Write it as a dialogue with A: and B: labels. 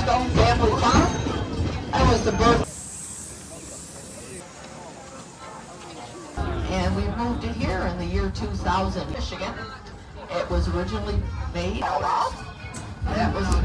A: Stone That was the birth. And we moved it here in the year 2000, Michigan. It was originally made out of. That was